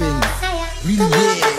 rapping. Really, yeah.